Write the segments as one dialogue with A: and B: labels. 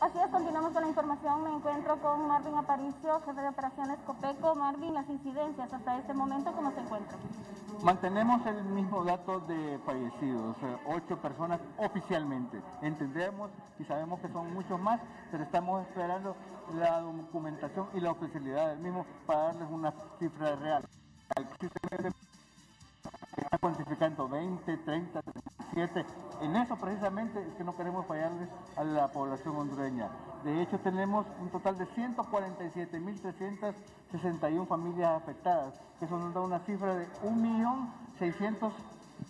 A: Así es, continuamos con la información. Me encuentro con Marvin Aparicio, jefe de operaciones Copeco. Marvin, las incidencias hasta este momento, ¿cómo se encuentran?
B: Mantenemos el mismo dato de fallecidos, ocho personas oficialmente. Entendemos y sabemos que son muchos más, pero estamos esperando la documentación y la oficialidad del mismo para darles una cifra real. Está cuantificando 20, 30, 37. En eso precisamente es que no queremos población De hecho, tenemos un total de 147.361 familias afectadas, que son una cifra de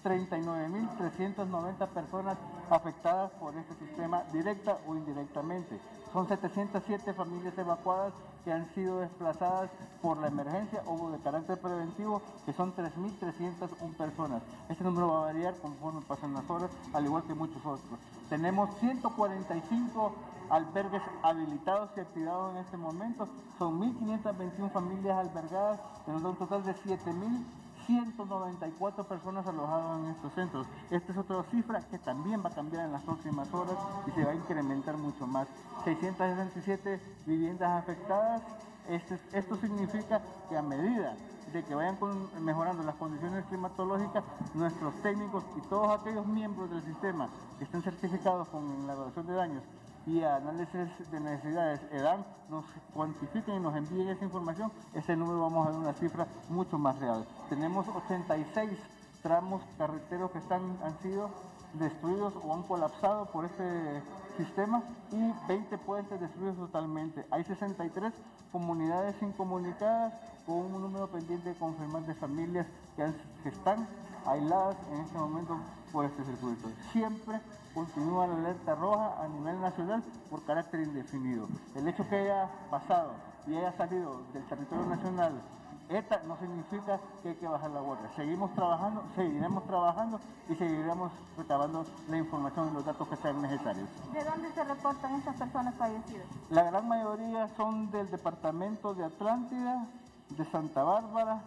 B: 1.639.390 personas afectadas por este sistema directa o indirectamente. Son 707 familias evacuadas que han sido desplazadas por la emergencia o de carácter preventivo, que son 3.301 personas. Este número va a variar conforme pasan las horas, al igual que muchos otros. Tenemos 145 albergues habilitados y activados en este momento. Son 1.521 familias albergadas, tenemos un total de 7.000 194 personas alojadas en estos centros. Esta es otra cifra que también va a cambiar en las próximas horas y se va a incrementar mucho más. 667 viviendas afectadas. Este, esto significa que a medida de que vayan mejorando las condiciones climatológicas, nuestros técnicos y todos aquellos miembros del sistema que estén certificados con la evaluación de daños y análisis de necesidades EDAN nos cuantifiquen y nos envíen esa información, ese número vamos a ver una cifra mucho más real. Tenemos 86 tramos carreteros que están, han sido destruidos o han colapsado por este sistema y 20 puentes destruidos totalmente. Hay 63 comunidades incomunicadas con un número pendiente de confirmar de familias que, que están aisladas en este momento por este circuito. Siempre continúa la alerta roja a nivel nacional por carácter indefinido. El hecho que haya pasado y haya salido del territorio nacional ETA no significa que hay que bajar la guardia. Seguimos trabajando, seguiremos trabajando y seguiremos recabando la información y los datos que sean necesarios.
A: ¿De dónde se reportan estas personas fallecidas?
B: La gran mayoría son del departamento de Atlántida, de Santa Bárbara,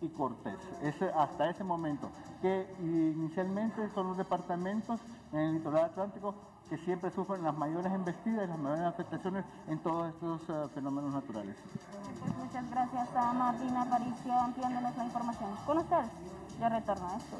B: y Cortés, ese, hasta ese momento, que inicialmente son los departamentos en el litoral atlántico que siempre sufren las mayores embestidas y las mayores afectaciones en todos estos uh, fenómenos naturales.
A: Muchas gracias a Martina Aparicio ampliándonos la información. Con ustedes, yo retorno a esto.